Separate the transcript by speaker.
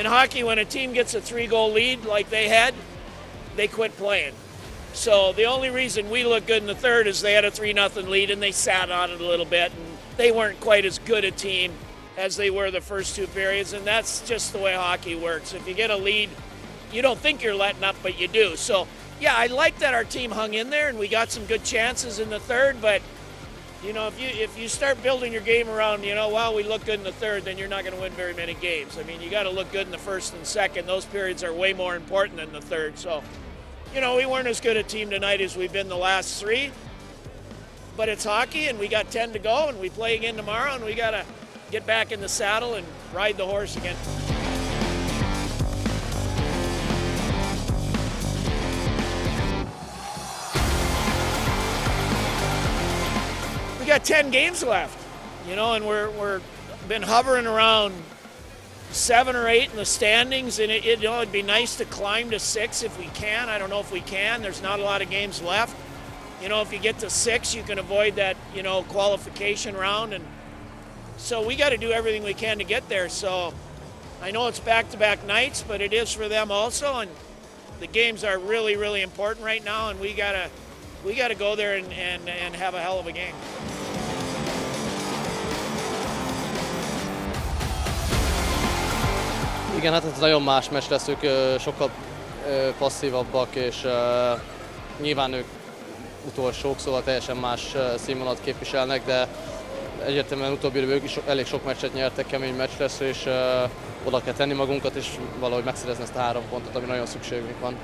Speaker 1: In hockey, when a team gets a three goal lead like they had, they quit playing. So the only reason we look good in the third is they had a 3 nothing lead and they sat on it a little bit and they weren't quite as good a team as they were the first two periods and that's just the way hockey works. If you get a lead, you don't think you're letting up but you do. So yeah, I like that our team hung in there and we got some good chances in the third, but you know, if you if you start building your game around, you know, well, we look good in the third, then you're not going to win very many games. I mean, you got to look good in the first and second. Those periods are way more important than the third. So, you know, we weren't as good a team tonight as we've been the last three. But it's hockey, and we got 10 to go, and we play again tomorrow, and we got to get back in the saddle and ride the horse again. Got 10 games left, you know, and we're, we're been hovering around seven or eight in the standings, and it, it, you know, it'd be nice to climb to six if we can. I don't know if we can. There's not a lot of games left. You know, if you get to six, you can avoid that, you know, qualification round, and so we got to do everything we can to get there. So I know it's back-to-back nights, but it is for them also, and the games are really, really important right now, and we gotta we gotta go there and, and, and have a hell of a game.
Speaker 2: Igen, hát ez nagyon más meccs lesz, ők sokkal passzívabbak, és nyilván ők utolsók, szóval teljesen más színvonalat képviselnek, de egyértelműen utóbbi időben ők is elég sok meccset nyertek, kemény meccs lesz, és oda kell tenni magunkat, és valahogy megszerezni ezt a három pontot, ami nagyon szükségünk van.